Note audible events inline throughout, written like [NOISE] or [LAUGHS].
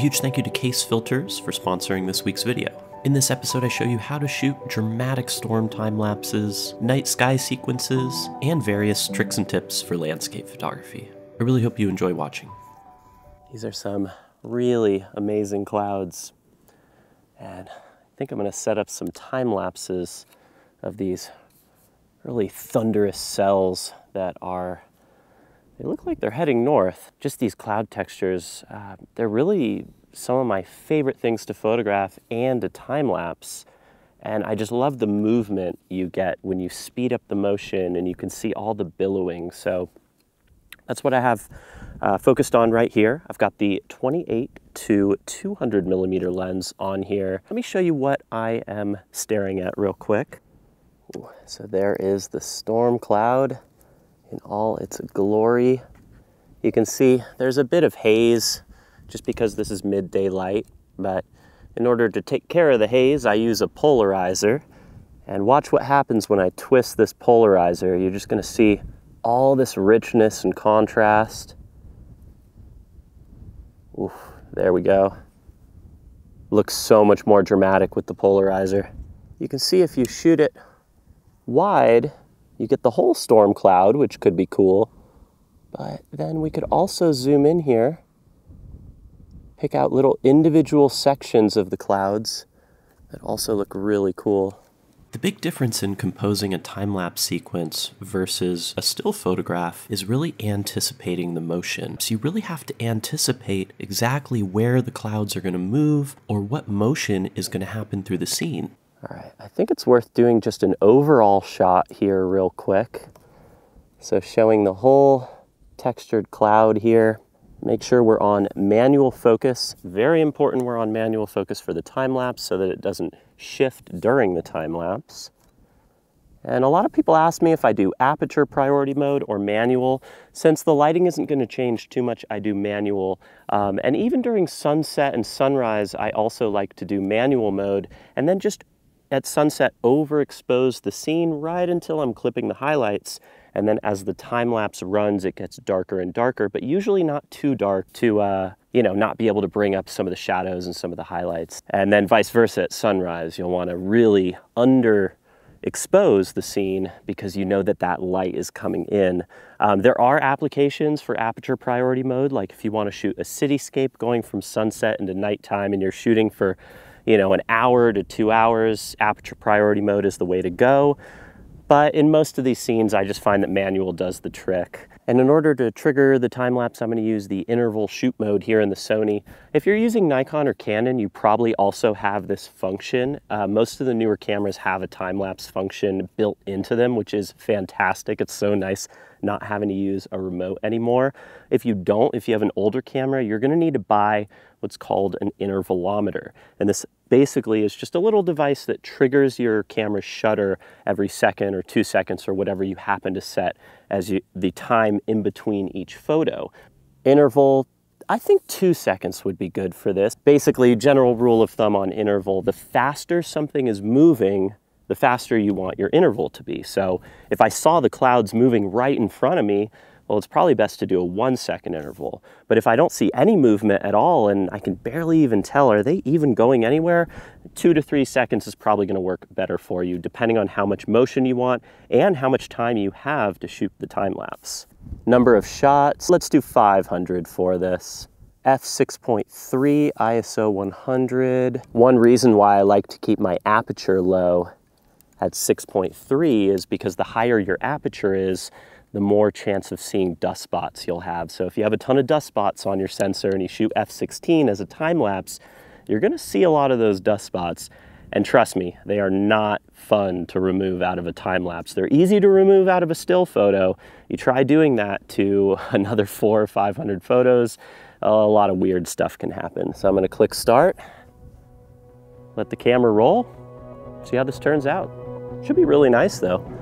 huge thank you to Kase Filters for sponsoring this week's video. In this episode, I show you how to shoot dramatic storm time lapses, night sky sequences, and various tricks and tips for landscape photography. I really hope you enjoy watching. These are some really amazing clouds, and I think I'm going to set up some time lapses of these really thunderous cells that are they look like they're heading north. Just these cloud textures, uh, they're really some of my favorite things to photograph and to time lapse. And I just love the movement you get when you speed up the motion and you can see all the billowing. So that's what I have uh, focused on right here. I've got the 28 to 200 millimeter lens on here. Let me show you what I am staring at real quick. So there is the storm cloud in all its glory. You can see there's a bit of haze just because this is midday light, but in order to take care of the haze, I use a polarizer. And watch what happens when I twist this polarizer. You're just gonna see all this richness and contrast. Oof, there we go. Looks so much more dramatic with the polarizer. You can see if you shoot it wide, you get the whole storm cloud, which could be cool. But then we could also zoom in here, pick out little individual sections of the clouds that also look really cool. The big difference in composing a time lapse sequence versus a still photograph is really anticipating the motion. So you really have to anticipate exactly where the clouds are going to move or what motion is going to happen through the scene. All right, I think it's worth doing just an overall shot here real quick. So showing the whole textured cloud here. Make sure we're on manual focus. Very important we're on manual focus for the time lapse so that it doesn't shift during the time lapse. And a lot of people ask me if I do aperture priority mode or manual. Since the lighting isn't going to change too much, I do manual. Um, and even during sunset and sunrise, I also like to do manual mode and then just at sunset overexpose the scene right until I'm clipping the highlights. And then as the time lapse runs, it gets darker and darker, but usually not too dark to, uh, you know, not be able to bring up some of the shadows and some of the highlights. And then vice versa at sunrise, you'll want to really under expose the scene because you know that that light is coming in. Um, there are applications for aperture priority mode, like if you want to shoot a cityscape going from sunset into nighttime and you're shooting for you know, an hour to two hours, aperture priority mode is the way to go. But in most of these scenes, I just find that manual does the trick. And in order to trigger the time lapse, I'm gonna use the interval shoot mode here in the Sony. If you're using Nikon or Canon, you probably also have this function. Uh, most of the newer cameras have a time lapse function built into them, which is fantastic. It's so nice not having to use a remote anymore. If you don't, if you have an older camera, you're gonna need to buy what's called an intervalometer. And this basically is just a little device that triggers your camera's shutter every second or two seconds or whatever you happen to set as you, the time in between each photo. Interval, I think two seconds would be good for this. Basically, general rule of thumb on interval, the faster something is moving, the faster you want your interval to be. So if I saw the clouds moving right in front of me, well, it's probably best to do a one second interval. But if I don't see any movement at all and I can barely even tell, are they even going anywhere? Two to three seconds is probably gonna work better for you, depending on how much motion you want and how much time you have to shoot the time lapse. Number of shots, let's do 500 for this f6.3 ISO 100. One reason why I like to keep my aperture low at 6.3 is because the higher your aperture is, the more chance of seeing dust spots you'll have. So if you have a ton of dust spots on your sensor and you shoot f16 as a time lapse, you're gonna see a lot of those dust spots. And trust me, they are not fun to remove out of a time lapse. They're easy to remove out of a still photo. You try doing that to [LAUGHS] another four or 500 photos, a lot of weird stuff can happen. So I'm gonna click start, let the camera roll, see how this turns out. Should be really nice though.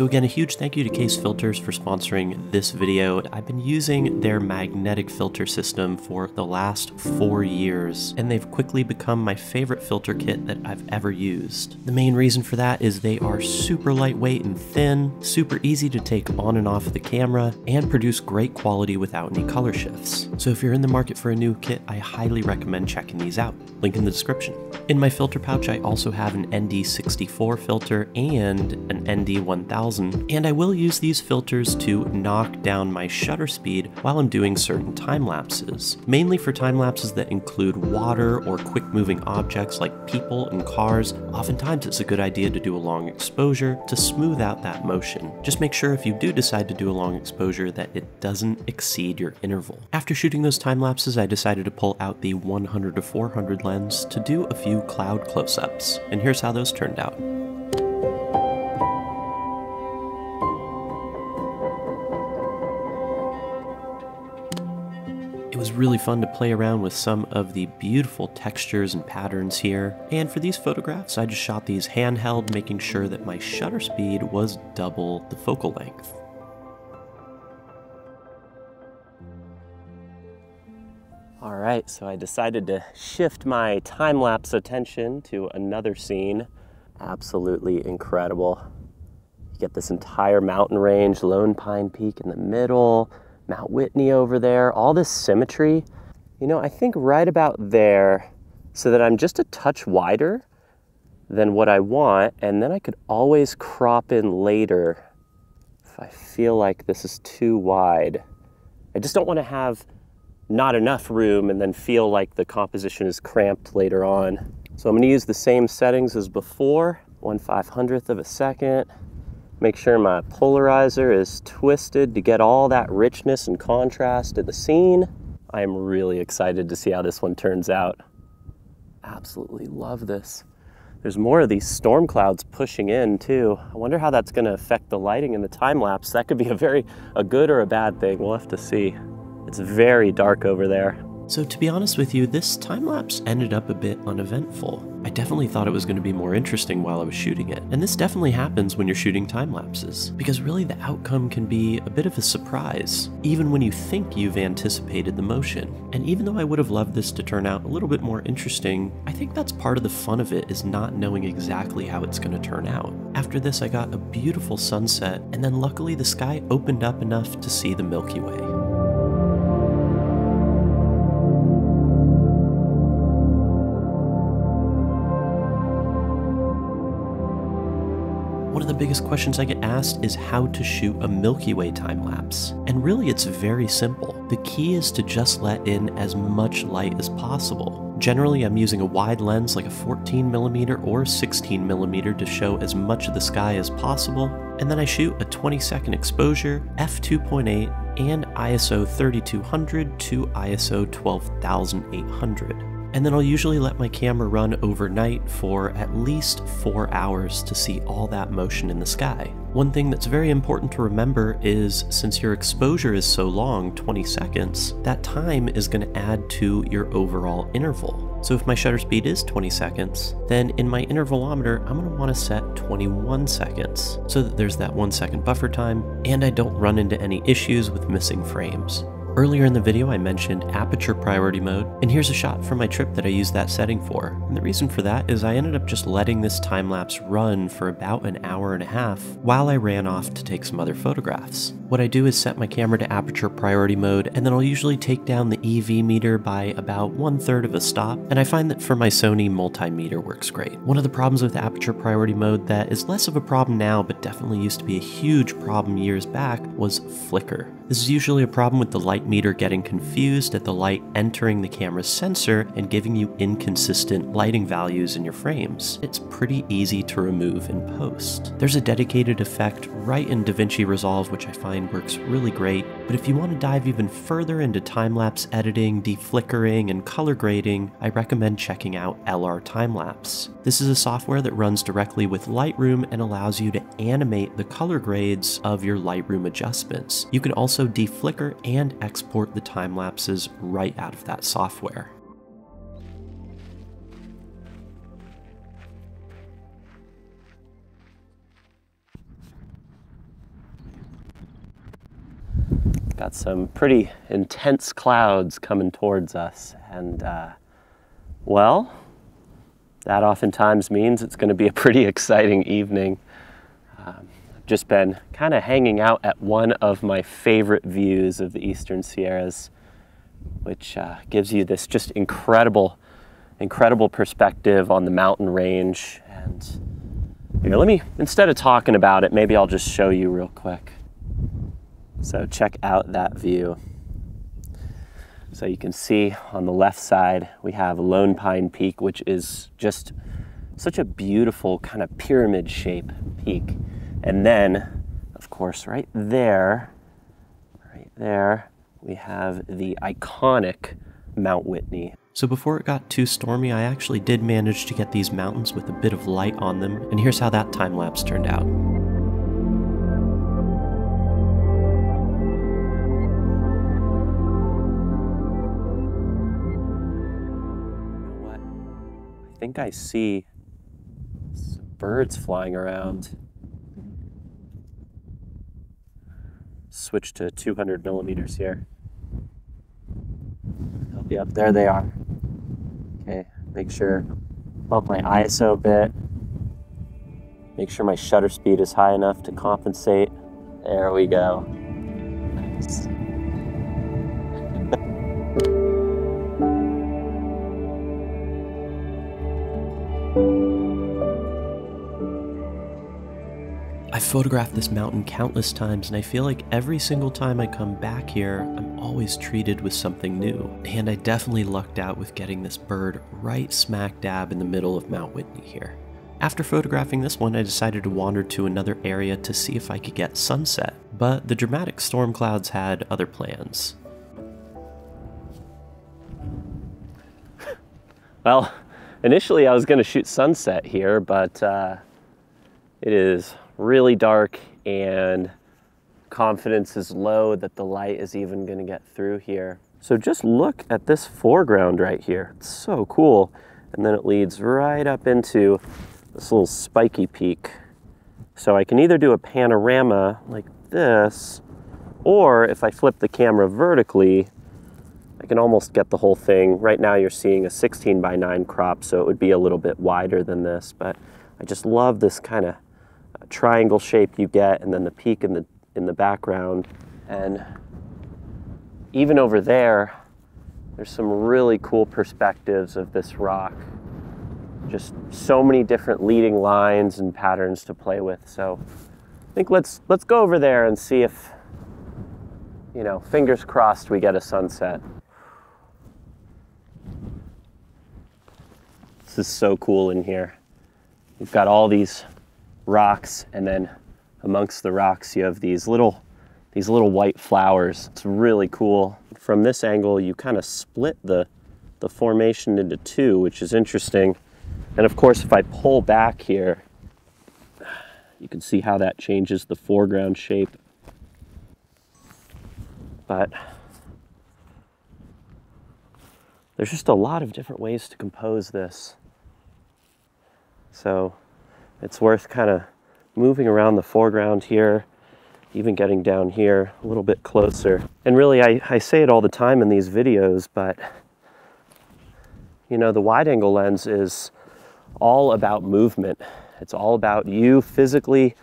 So again, a huge thank you to Kase Filters for sponsoring this video. I've been using their magnetic filter system for the last four years, and they've quickly become my favorite filter kit that I've ever used. The main reason for that is they are super lightweight and thin, super easy to take on and off the camera, and produce great quality without any color shifts. So if you're in the market for a new kit, I highly recommend checking these out. Link in the description. In my filter pouch, I also have an ND64 filter and an ND1000, and I will use these filters to knock down my shutter speed while I'm doing certain time lapses, mainly for time lapses that include water or quick moving objects like people and cars. Oftentimes, it's a good idea to do a long exposure to smooth out that motion. Just make sure if you do decide to do a long exposure that it doesn't exceed your interval. After shooting those time lapses, I decided to pull out the 100 to 400 lens to do a few cloud close-ups, and here's how those turned out. Really fun to play around with some of the beautiful textures and patterns here, and for these photographs I just shot these handheld making sure that my shutter speed was double the focal length. All right, so I decided to shift my time lapse attention to another scene. Absolutely incredible. You get this entire mountain range, Lone Pine Peak in the middle, Mount Whitney over there, all this symmetry. You know, I think right about there, so that I'm just a touch wider than what I want, and then I could always crop in later if I feel like this is too wide. I just don't want to have not enough room and then feel like the composition is cramped later on. So I'm gonna use the same settings as before, 1 500th of a second. Make sure my polarizer is twisted to get all that richness and contrast to the scene. I'm really excited to see how this one turns out. Absolutely love this. There's more of these storm clouds pushing in too. I wonder how that's gonna affect the lighting in the time lapse. That could be a very, a good or a bad thing. We'll have to see. It's very dark over there. So to be honest with you, this time lapse ended up a bit uneventful. I definitely thought it was going to be more interesting while I was shooting it. And this definitely happens when you're shooting time lapses, because really the outcome can be a bit of a surprise, even when you think you've anticipated the motion. And even though I would have loved this to turn out a little bit more interesting, I think that's part of the fun of it is not knowing exactly how it's going to turn out. After this, I got a beautiful sunset, and then luckily the sky opened up enough to see the Milky Way. Biggest questions I get asked is how to shoot a Milky Way time lapse. And really, it's very simple. The key is to just let in as much light as possible. Generally, I'm using a wide lens like a 14mm or 16mm to show as much of the sky as possible, and then I shoot a 20 second exposure, f2.8, and ISO 3200 to ISO 12800 and then I'll usually let my camera run overnight for at least 4 hours to see all that motion in the sky. One thing that's very important to remember is since your exposure is so long, 20 seconds, that time is going to add to your overall interval. So if my shutter speed is 20 seconds, then in my intervalometer, I'm going to want to set 21 seconds so that there's that 1 second buffer time and I don't run into any issues with missing frames. Earlier in the video I mentioned aperture priority mode, and here's a shot from my trip that I used that setting for. And the reason for that is I ended up just letting this time lapse run for about an hour and a half while I ran off to take some other photographs. What I do is set my camera to aperture priority mode, and then I'll usually take down the EV meter by about one third of a stop, and I find that for my Sony multimeter works great. One of the problems with aperture priority mode that is less of a problem now, but definitely used to be a huge problem years back, was flicker. This is usually a problem with the light meter getting confused at the light entering the camera's sensor and giving you inconsistent lighting values in your frames. It's pretty easy to remove in post. There's a dedicated effect right in DaVinci Resolve which I find works really great, but if you want to dive even further into time-lapse editing, deflickering, and color grading, I recommend checking out LR Timelapse. This is a software that runs directly with Lightroom and allows you to animate the color grades of your Lightroom adjustments. You can also deflicker and export the time lapses right out of that software. Got some pretty intense clouds coming towards us, and uh, well, that oftentimes means it's going to be a pretty [LAUGHS] exciting evening. Um, just been kind of hanging out at one of my favorite views of the Eastern Sierras, which uh, gives you this just incredible, incredible perspective on the mountain range. And here, let me, instead of talking about it, maybe I'll just show you real quick. So check out that view. So you can see on the left side, we have Lone Pine Peak, which is just such a beautiful kind of pyramid shape peak. And then, of course, right there, right there, we have the iconic Mount Whitney. So before it got too stormy, I actually did manage to get these mountains with a bit of light on them, and here's how that time lapse turned out. You know what? I think I see some birds flying around. Switch to 200 millimeters here. Yep, there they are. Okay, make sure bump my ISO a bit. Make sure my shutter speed is high enough to compensate. There we go. Nice. I've photographed this mountain countless times, and I feel like every single time I come back here, I'm always treated with something new. And I definitely lucked out with getting this bird right smack dab in the middle of Mount Whitney here. After photographing this one, I decided to wander to another area to see if I could get sunset, but the dramatic storm clouds had other plans. [LAUGHS] Well, initially I was going to shoot sunset here, but uh, it is really dark and confidence is low that the light is even going to get through here. So just look at this foreground right here. It's so cool. And then it leads right up into this little spiky peak. So I can either do a panorama like this, or if I flip the camera vertically, I can almost get the whole thing. Right now you're seeing a 16 by 9 crop, so it would be a little bit wider than this, but I just love this kind of triangle shape you get and then the peak in the in the background. And even over there there's some really cool perspectives of this rock. Just so many different leading lines and patterns to play with. So I think let's let's go over there and see if you know fingers crossed we get a sunset. This is so cool in here. We've got all these rocks and then amongst the rocks you have these little these little white flowers. It's really cool. From this angle you kind of split the the formation into two, which is interesting. And of course if I pull back here you can see how that changes the foreground shape. But there's just a lot of different ways to compose this. So it's worth kind of moving around the foreground here, even getting down here a little bit closer. And really, I, I say it all the time in these videos, but you know, the wide angle lens is all about movement. It's all about you physically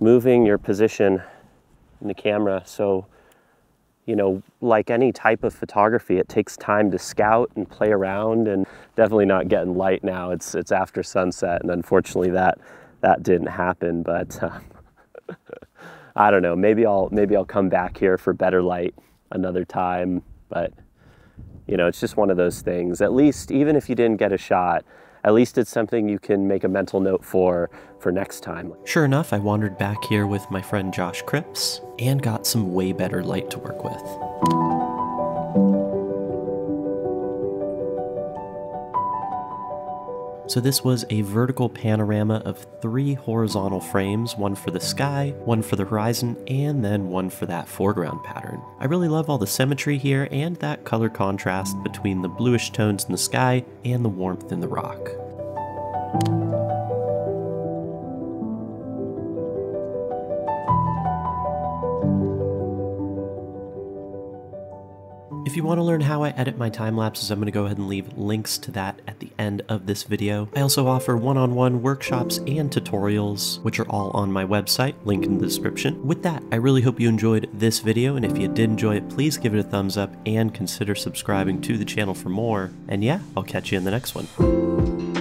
moving your position in the camera. So, you know, like any type of photography, it takes time to scout and play around and definitely not getting light now. It's, it's after sunset and unfortunately that, that didn't happen, but uh, [LAUGHS] I don't know, maybe I'll, maybe I'll come back here for better light another time, but you know, it's just one of those things. At least, even if you didn't get a shot, at least it's something you can make a mental note for for next time. Sure enough, I wandered back here with my friend Josh Cripps and got some way better light to work with. So this was a vertical panorama of three horizontal frames, one for the sky, one for the horizon, and then one for that foreground pattern. I really love all the symmetry here and that color contrast between the bluish tones in the sky and the warmth in the rock. If you want to learn how I edit my time lapses, I'm going to go ahead and leave links to that at the end of this video. I also offer one-on-one workshops and tutorials, which are all on my website, link in the description. With that, I really hope you enjoyed this video, and if you did enjoy it, please give it a thumbs up and consider subscribing to the channel for more. And yeah, I'll catch you in the next one.